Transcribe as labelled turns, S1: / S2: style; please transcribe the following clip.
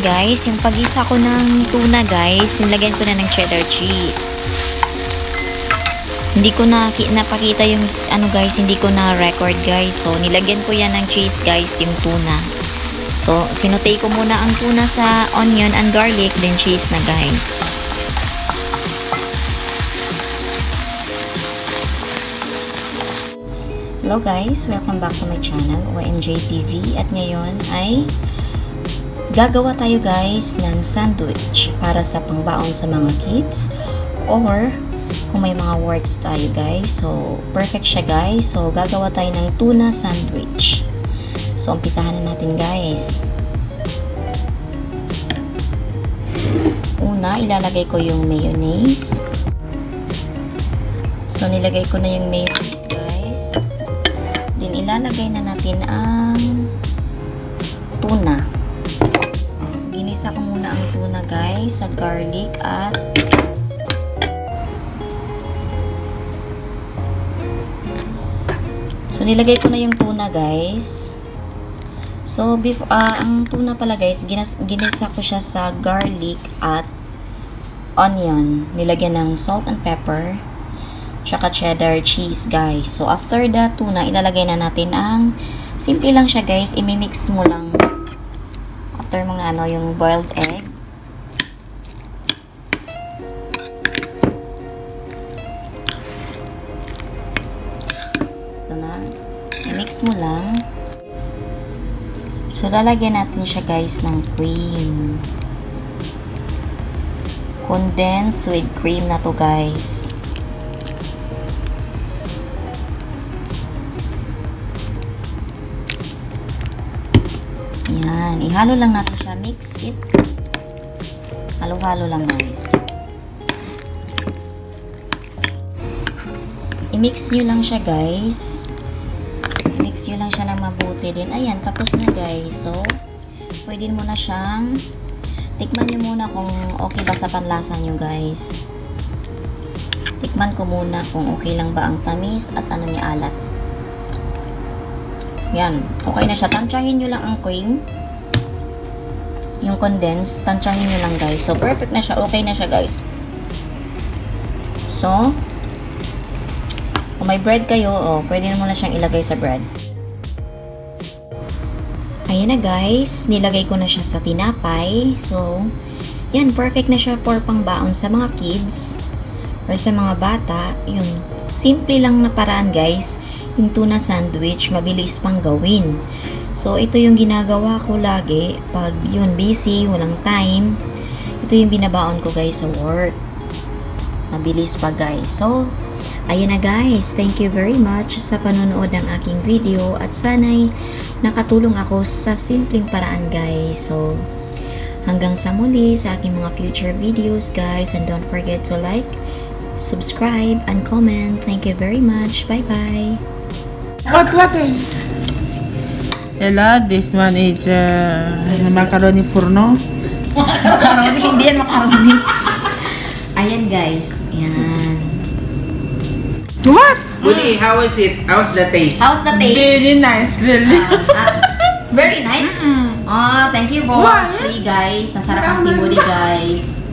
S1: guys, yung pag-isa ko ng tuna guys, nilagyan ko na ng cheddar cheese. Hindi ko na napakita yung ano guys, hindi ko na record guys. So, nilagyan ko yan ng cheese guys, yung tuna. So, sinutay ko muna ang tuna sa onion and garlic, then cheese na guys. Hello guys, welcome back to my channel, OMJ TV. At ngayon ay gagawa tayo guys ng sandwich para sa pangbaon sa mga kids or kung may mga works tayo guys. So, perfect siya guys. So, gagawa tayo ng tuna sandwich. So, umpisahan na natin guys. Una, ilalagay ko yung mayonnaise. So, nilagay ko na yung mayonnaise guys. Then, ilalagay na natin ang guys sa garlic at So, nilagay ko na yung tuna, guys. So, before, uh, ang tuna pala, guys, ginisa ko siya sa garlic at onion. Nilagyan ng salt and pepper. Tsaka cheddar cheese, guys. So, after the tuna, ilalagay na natin ang, simple lang siya, guys. Imimix mo lang after mga ano, yung boiled egg. Ito na. I-mix mo lang. So, lalagyan natin siya guys ng cream. Condensed with cream na to guys. Yan. Ihalo lang natin siya. Mix it. Halo-halo lang guys. I-mix nyo lang siya guys. Mix nyo lang siya ng mabuti din. Ayan, tapos na guys. So, pwede mo na siyang tikman nyo muna kung okay ba sa panlasa nyo guys. Tikman ko muna kung okay lang ba ang tamis at ano ni alat. Yan, okay na siya. Tansyahin nyo lang ang cream. Yung condensed, tansyahin nyo lang guys. So, perfect na siya. Okay na siya guys. So, kung may bread kayo, oh, pwede na siyang ilagay sa bread. Ayan na guys, nilagay ko na siya sa tinapay. So, yan, perfect na siya for pangbaon sa mga kids or sa mga bata. Yun, simple lang na paraan guys. Yung tuna sandwich, mabilis pang gawin. So, ito yung ginagawa ko lagi pag yun, busy, walang time. Ito yung binabaon ko guys sa work. Mabilis pa guys. So, Ayan na guys, thank you very much sa panonood ng aking video at sana'y nakatulong ako sa simpleng paraan guys. So, hanggang sa muli sa aking mga future videos guys and don't forget to like, subscribe, and comment. Thank you very much. Bye-bye.
S2: What, what eh? Ella, this one is uh, macaroni purno.
S1: macaroni, hindi yan macaroni. Ayan guys, yan.
S2: What?
S3: Woody, how is it? How's the taste?
S1: How's the taste?
S2: Very nice, really.
S1: Ah, very nice. Oh, thank you, boss.
S2: What?
S1: See, guys. Nasarap ang si Woody, guys.